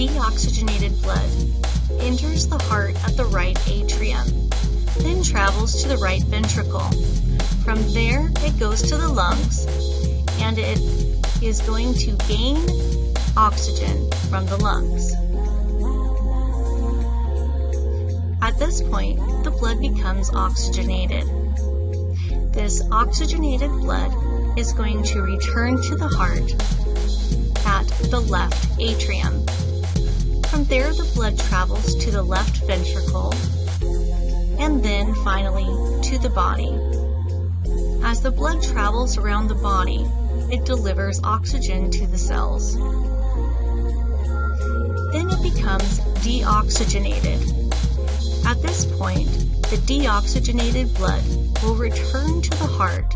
deoxygenated blood enters the heart at the right atrium, then travels to the right ventricle. From there, it goes to the lungs, and it is going to gain oxygen from the lungs. At this point, the blood becomes oxygenated. This oxygenated blood is going to return to the heart at the left atrium. From there, the blood travels to the left ventricle and then finally to the body. As the blood travels around the body, it delivers oxygen to the cells. Then it becomes deoxygenated. At this point, the deoxygenated blood will return to the heart